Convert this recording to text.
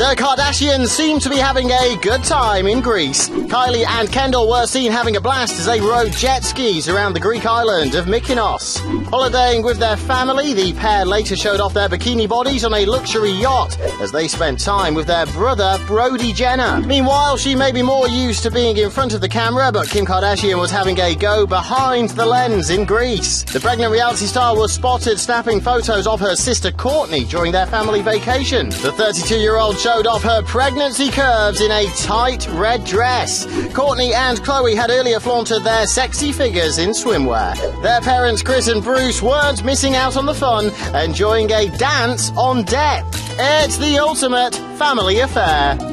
The Kardashians seem to be having a good time in Greece. Kylie and Kendall were seen having a blast as they rode jet skis around the Greek island of Mykonos. Holidaying with their family, the pair later showed off their bikini bodies on a luxury yacht as they spent time with their brother, Brody Jenner. Meanwhile, she may be more used to being in front of the camera, but Kim Kardashian was having a go behind the lens in Greece. The pregnant reality star was spotted snapping photos of her sister Kourtney during their family vacation. The 32 year old showed off her pregnancy curves in a tight red dress. Kourtney and Khloe had earlier flaunted their sexy figures in swimwear. Their parents, Kris and Bruce, weren't missing out on the fun, enjoying a dance on deck. It's the ultimate family affair.